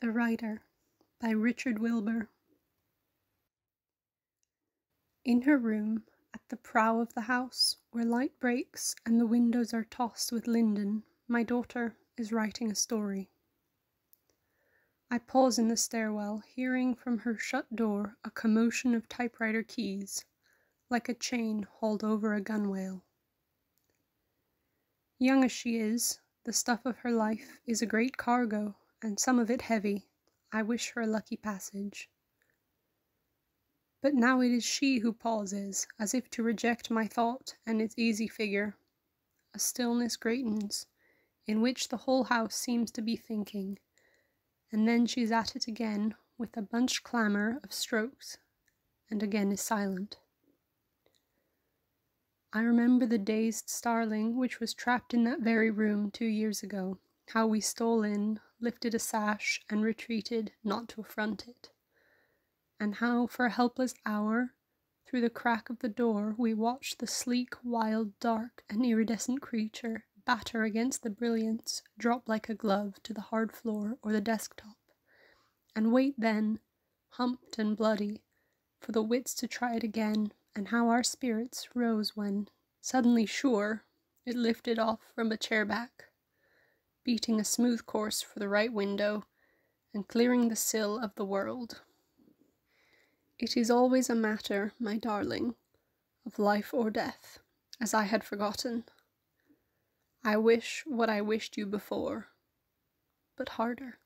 The Writer by Richard Wilbur. In her room, at the prow of the house, where light breaks and the windows are tossed with linden, my daughter is writing a story. I pause in the stairwell, hearing from her shut door a commotion of typewriter keys, like a chain hauled over a gunwale. Young as she is, the stuff of her life is a great cargo, and some of it heavy. I wish her a lucky passage. But now it is she who pauses, as if to reject my thought and its easy figure. A stillness greatens, in which the whole house seems to be thinking, and then she's at it again with a bunched clamour of strokes, and again is silent. I remember the dazed starling which was trapped in that very room two years ago, how we stole in, lifted a sash, and retreated not to affront it, and how for a helpless hour, through the crack of the door, we watched the sleek, wild, dark, and iridescent creature batter against the brilliance, drop like a glove to the hard floor or the desktop, and wait then, humped and bloody, for the wits to try it again and how our spirits rose when, suddenly sure, it lifted off from a chair back, beating a smooth course for the right window and clearing the sill of the world. It is always a matter, my darling, of life or death, as I had forgotten. I wish what I wished you before, but harder.